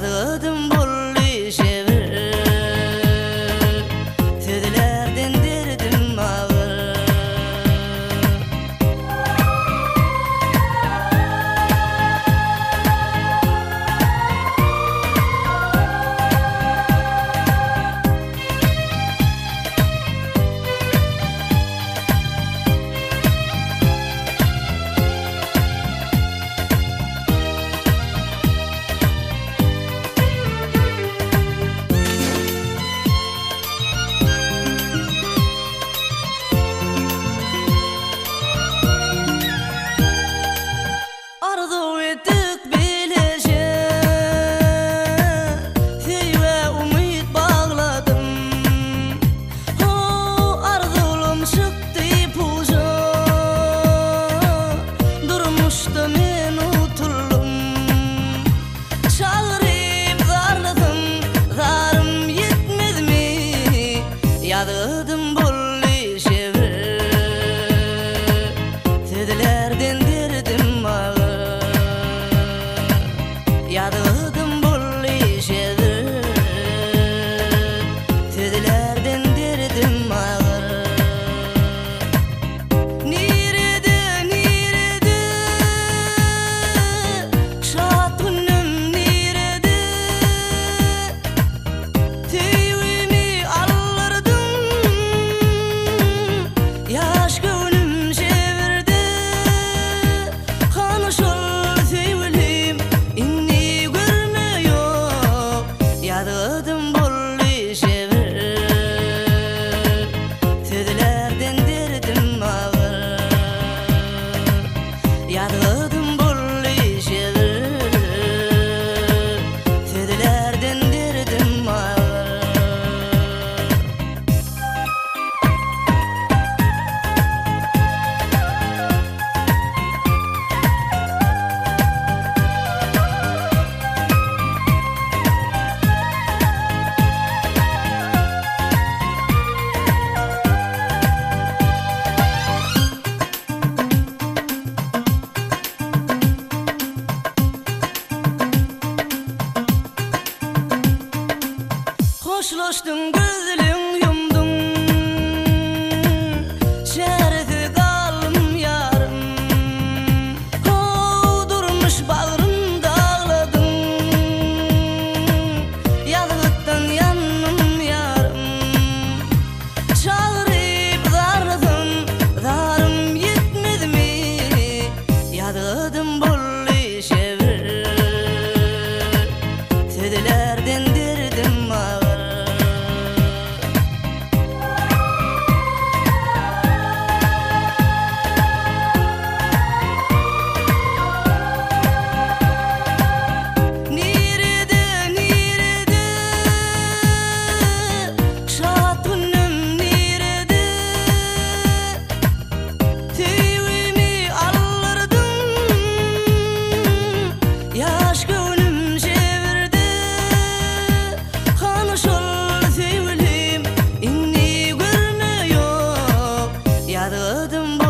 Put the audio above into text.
得的 boş loştum I don't know.